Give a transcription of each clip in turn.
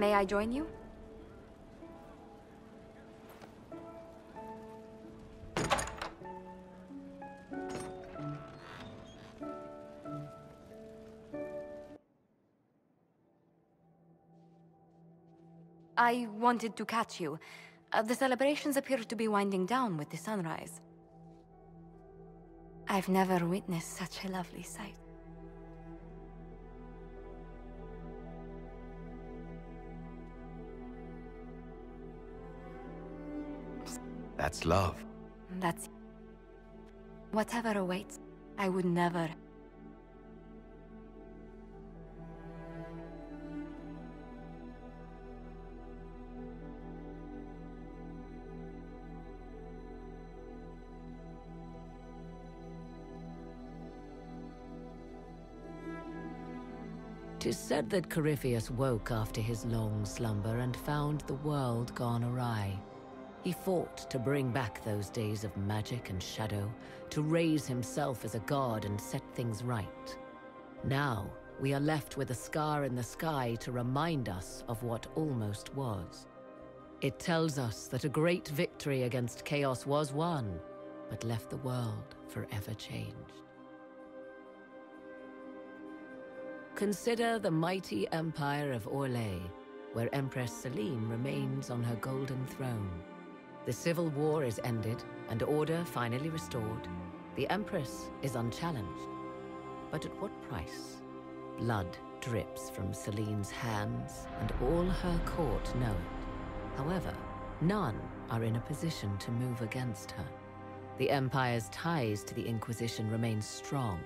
May I join you? I wanted to catch you. Uh, the celebrations appear to be winding down with the sunrise. I've never witnessed such a lovely sight. That's love. That's... Whatever awaits, I would never... Tis said that Corypheus woke after his long slumber and found the world gone awry. He fought to bring back those days of magic and shadow, to raise himself as a god and set things right. Now, we are left with a scar in the sky to remind us of what almost was. It tells us that a great victory against chaos was won, but left the world forever changed. Consider the mighty empire of Orlais, where Empress Celene remains on her golden throne. The civil war is ended and order finally restored. The Empress is unchallenged. But at what price? Blood drips from Celene's hands, and all her court know it. However, none are in a position to move against her. The Empire's ties to the Inquisition remain strong,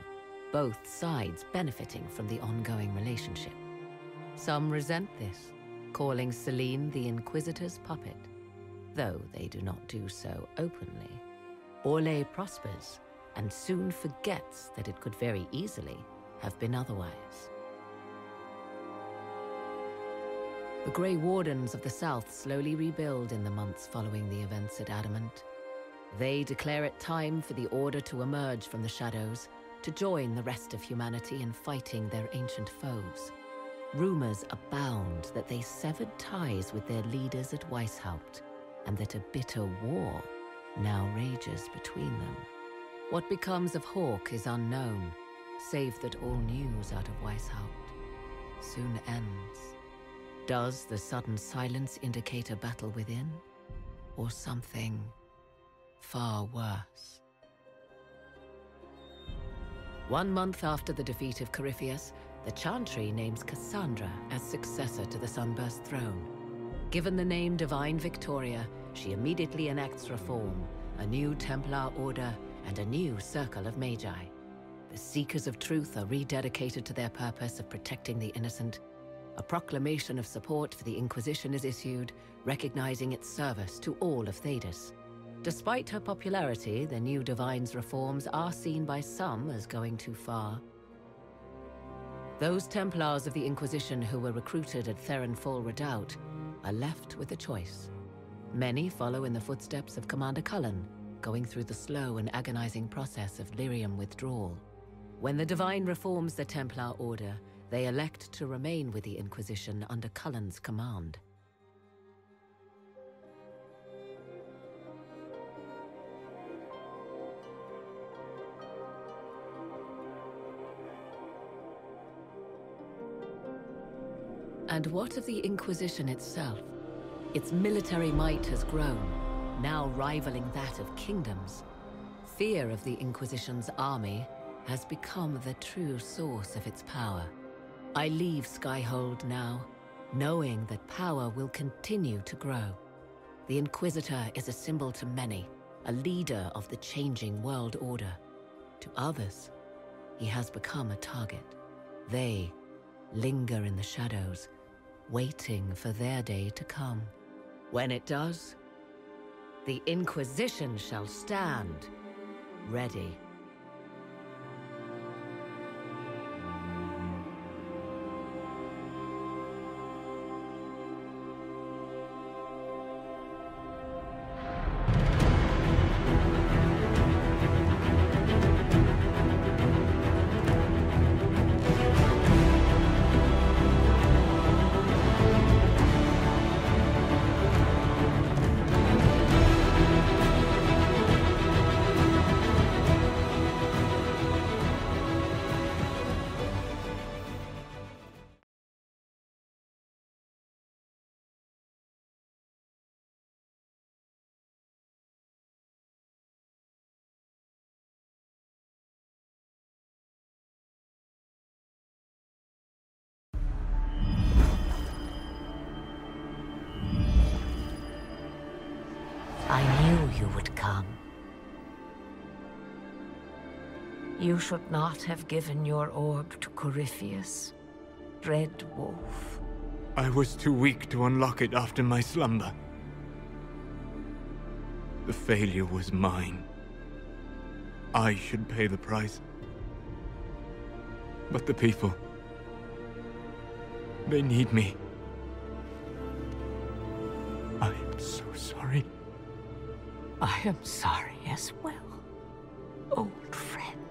both sides benefiting from the ongoing relationship. Some resent this, calling Celene the Inquisitor's puppet, though they do not do so openly. Orlais prospers, and soon forgets that it could very easily have been otherwise. The Grey Wardens of the South slowly rebuild in the months following the events at Adamant. They declare it time for the Order to emerge from the shadows to join the rest of humanity in fighting their ancient foes. Rumors abound that they severed ties with their leaders at Weishaupt, and that a bitter war now rages between them. What becomes of Hawke is unknown, save that all news out of Weishaupt soon ends. Does the sudden silence indicate a battle within, or something far worse? One month after the defeat of Corypheus, the Chantry names Cassandra as successor to the Sunburst throne. Given the name Divine Victoria, she immediately enacts reform, a new Templar order, and a new Circle of Magi. The Seekers of Truth are rededicated to their purpose of protecting the innocent. A proclamation of support for the Inquisition is issued, recognizing its service to all of Thedas. Despite her popularity, the new Divine's reforms are seen by some as going too far. Those Templars of the Inquisition who were recruited at Therinfal Redoubt are left with a choice. Many follow in the footsteps of Commander Cullen, going through the slow and agonizing process of lyrium withdrawal. When the Divine reforms the Templar Order, they elect to remain with the Inquisition under Cullen's command. And what of the Inquisition itself? Its military might has grown, now rivaling that of kingdoms. Fear of the Inquisition's army has become the true source of its power. I leave Skyhold now, knowing that power will continue to grow. The Inquisitor is a symbol to many, a leader of the changing world order. To others, he has become a target. They linger in the shadows, waiting for their day to come. When it does, the Inquisition shall stand, ready. You should not have given your orb to Corypheus. Dread Wolf. I was too weak to unlock it after my slumber. The failure was mine. I should pay the price. But the people... They need me. I am so sorry. I am sorry as well, old friend.